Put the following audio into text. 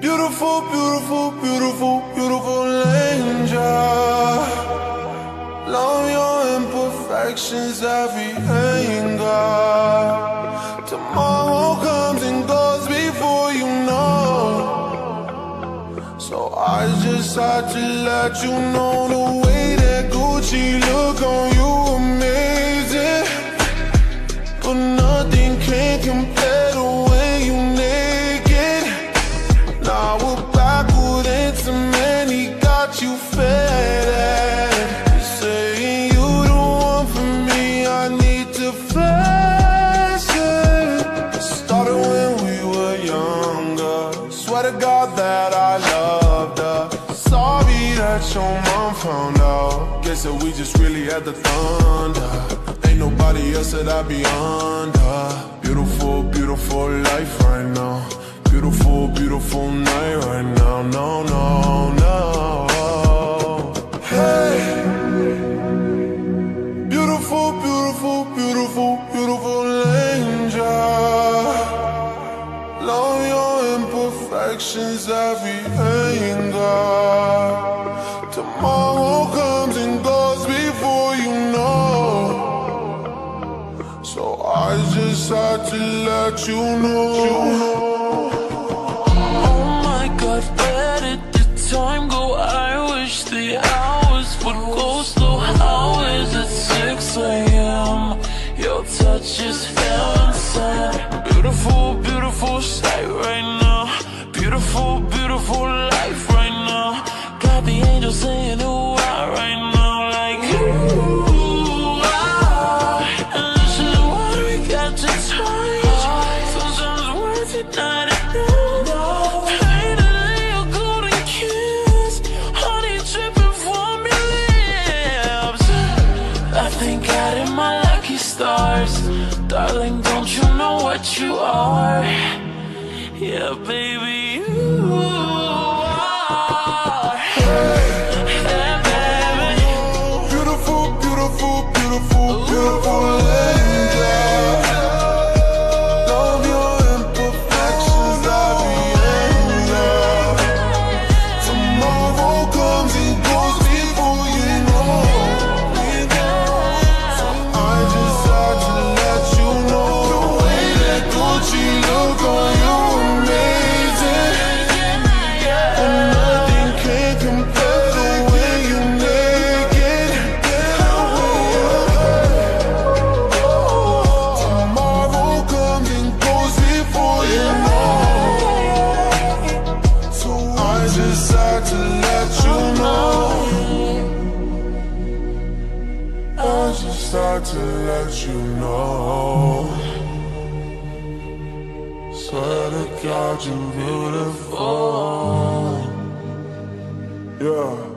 Beautiful, beautiful, beautiful, beautiful angel. Love your imperfections, every anger. Tomorrow comes and goes before you know. So I just had to let you know the way Swear that I loved her. Sorry that your mom found out. Guess that we just really had the thunder. Ain't nobody else that I be under. Beautiful, beautiful life right now. Beautiful, beautiful night right now. No, no, no. Hey. Beautiful, beautiful, beautiful, beautiful angel. Imperfections, every anger. Tomorrow comes and goes before you know. So I just had to let you know. Oh my god, where did the time go? I wish the hours would go slow. Hours at 6 a.m. Your touch is Angels saying ooh ah right now, like ah. And what we got to. Sometimes not enough. Golden kiss, honey dripping from your lips. I thank God in my lucky stars, darling. Don't you know what you are? Yeah, baby, you are. Yeah, Gucci look on you just had to let you oh, know. I just had to let you know. Swear to God, you're beautiful. Oh. Yeah.